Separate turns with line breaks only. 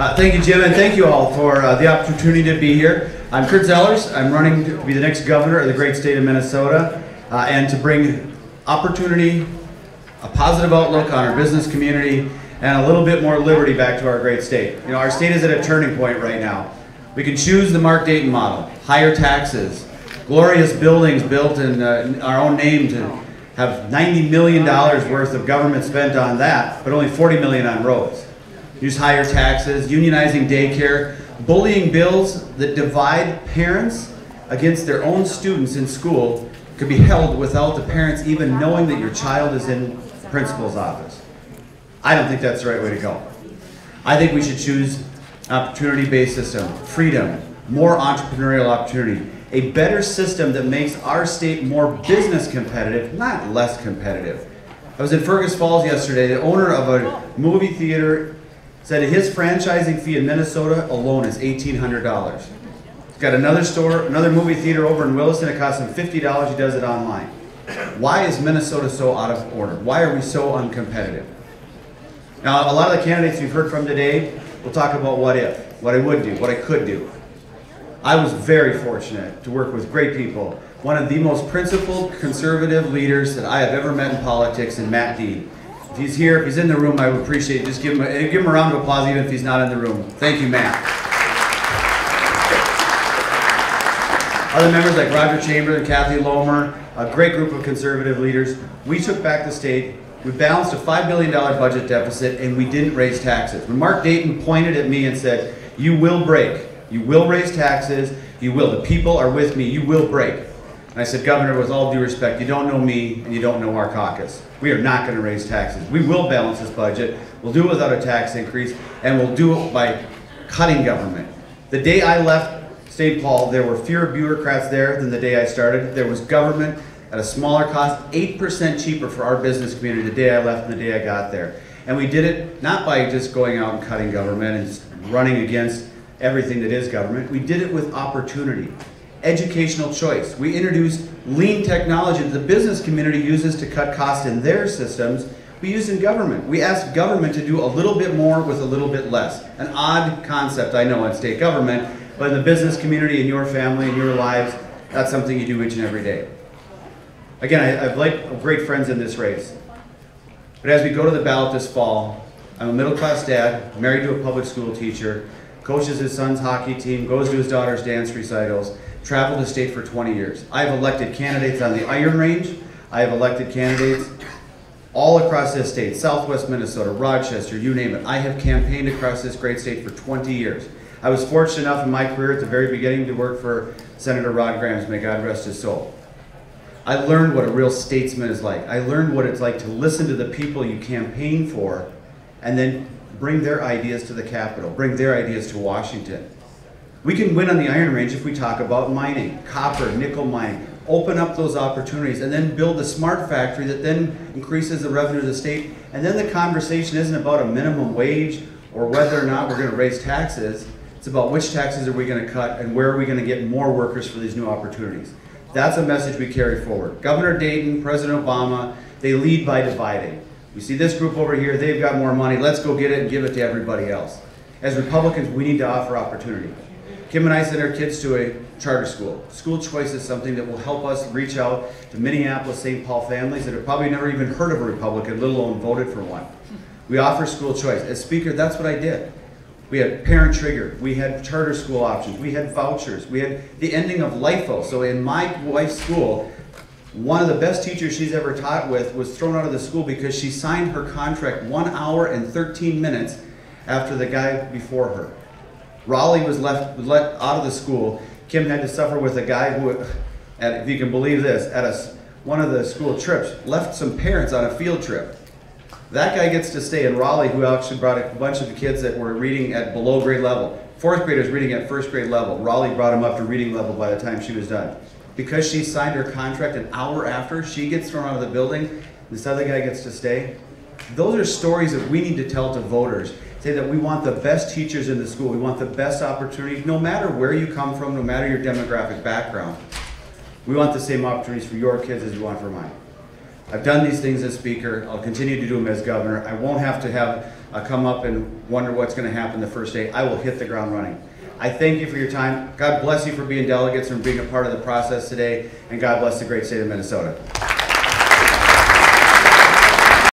Uh, thank you, Jim, and thank you all for uh, the opportunity to be here. I'm Kurt Zellers. I'm running to be the next governor of the great state of Minnesota uh, and to bring opportunity, a positive outlook on our business community, and a little bit more liberty back to our great state. You know, our state is at a turning point right now. We can choose the Mark Dayton model, higher taxes, glorious buildings built in uh, our own name to have $90 million worth of government spent on that, but only 40 million on roads use higher taxes, unionizing daycare, bullying bills that divide parents against their own students in school could be held without the parents even knowing that your child is in principal's office. I don't think that's the right way to go. I think we should choose opportunity-based system, freedom, more entrepreneurial opportunity, a better system that makes our state more business competitive, not less competitive. I was in Fergus Falls yesterday. The owner of a movie theater said his franchising fee in Minnesota alone is $1,800. He's got another store, another movie theater over in Williston. It costs him $50. He does it online. Why is Minnesota so out of order? Why are we so uncompetitive? Now, a lot of the candidates you've heard from today will talk about what if, what I would do, what I could do. I was very fortunate to work with great people. One of the most principled conservative leaders that I have ever met in politics in Matt Dean. If he's here, if he's in the room, I would appreciate it. Just give him, a, eh, give him a round of applause even if he's not in the room. Thank you, Matt. Other members like Roger Chamber and Kathy Lohmer, a great group of conservative leaders. We took back the state. We balanced a $5 billion budget deficit and we didn't raise taxes. When Mark Dayton pointed at me and said, you will break, you will raise taxes, you will, the people are with me, you will break. And I said, Governor, with all due respect, you don't know me and you don't know our caucus. We are not going to raise taxes. We will balance this budget. We'll do it without a tax increase, and we'll do it by cutting government. The day I left St. Paul, there were fewer bureaucrats there than the day I started. There was government at a smaller cost, 8% cheaper for our business community the day I left and the day I got there. And we did it not by just going out and cutting government and running against everything that is government. We did it with opportunity educational choice. We introduced lean technology that the business community uses to cut costs in their systems. We use in government. We ask government to do a little bit more with a little bit less. An odd concept, I know, in state government, but in the business community, in your family, in your lives, that's something you do each and every day. Again, I, have like great friends in this race. But as we go to the ballot this fall, I'm a middle class dad, married to a public school teacher, coaches his son's hockey team, goes to his daughter's dance recitals, traveled the state for 20 years. I have elected candidates on the Iron Range. I have elected candidates all across this state, Southwest Minnesota, Rochester, you name it. I have campaigned across this great state for 20 years. I was fortunate enough in my career at the very beginning to work for Senator Rod Grams, may God rest his soul. I learned what a real statesman is like. I learned what it's like to listen to the people you campaign for and then bring their ideas to the Capitol, bring their ideas to Washington. We can win on the Iron Range if we talk about mining, copper, nickel mine, open up those opportunities, and then build a smart factory that then increases the revenue of the state. And then the conversation isn't about a minimum wage or whether or not we're going to raise taxes. It's about which taxes are we going to cut and where are we going to get more workers for these new opportunities. That's a message we carry forward. Governor Dayton, President Obama, they lead by dividing. We see this group over here, they've got more money, let's go get it and give it to everybody else. As Republicans, we need to offer opportunity. Kim and I sent our kids to a charter school. School choice is something that will help us reach out to Minneapolis, St. Paul families that have probably never even heard of a Republican, let alone voted for one. We offer school choice. As speaker, that's what I did. We had parent trigger, we had charter school options, we had vouchers, we had the ending of LIFO. So in my wife's school, one of the best teachers she's ever taught with was thrown out of the school because she signed her contract one hour and 13 minutes after the guy before her. Raleigh was left let out of the school. Kim had to suffer with a guy who, and if you can believe this, at a, one of the school trips, left some parents on a field trip. That guy gets to stay in Raleigh, who actually brought a bunch of kids that were reading at below grade level. Fourth graders reading at first grade level. Raleigh brought him up to reading level by the time she was done. Because she signed her contract an hour after, she gets thrown out of the building, this other guy gets to stay. Those are stories that we need to tell to voters say that we want the best teachers in the school. We want the best opportunities, no matter where you come from, no matter your demographic background. We want the same opportunities for your kids as we want for mine. I've done these things as speaker. I'll continue to do them as governor. I won't have to have uh, come up and wonder what's going to happen the first day. I will hit the ground running. I thank you for your time. God bless you for being delegates and being a part of the process today. And God bless the great state of Minnesota.